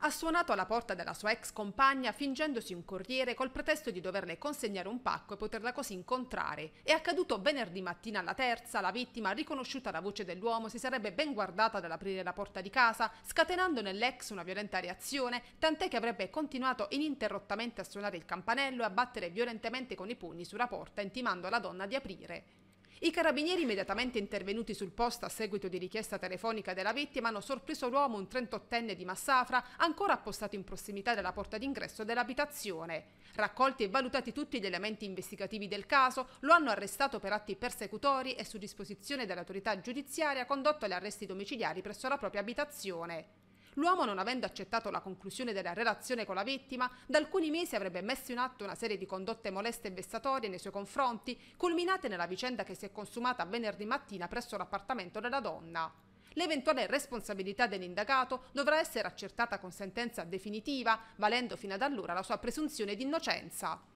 Ha suonato alla porta della sua ex compagna fingendosi un corriere col pretesto di doverle consegnare un pacco e poterla così incontrare. È accaduto venerdì mattina alla terza, la vittima, riconosciuta la voce dell'uomo, si sarebbe ben guardata dall'aprire la porta di casa, scatenando nell'ex una violenta reazione, tant'è che avrebbe continuato ininterrottamente a suonare il campanello e a battere violentemente con i pugni sulla porta, intimando alla donna di aprire. I carabinieri immediatamente intervenuti sul posto a seguito di richiesta telefonica della vittima hanno sorpreso l'uomo, un 38enne di Massafra, ancora appostato in prossimità della porta d'ingresso dell'abitazione. Raccolti e valutati tutti gli elementi investigativi del caso, lo hanno arrestato per atti persecutori e su disposizione dell'autorità giudiziaria condotto agli arresti domiciliari presso la propria abitazione. L'uomo, non avendo accettato la conclusione della relazione con la vittima, da alcuni mesi avrebbe messo in atto una serie di condotte moleste e vessatorie nei suoi confronti, culminate nella vicenda che si è consumata venerdì mattina presso l'appartamento della donna. L'eventuale responsabilità dell'indagato dovrà essere accertata con sentenza definitiva, valendo fino ad allora la sua presunzione di innocenza.